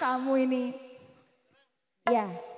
Kamu ini. Ya.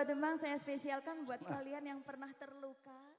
Buat Demang saya spesialkan buat kalian yang pernah terluka.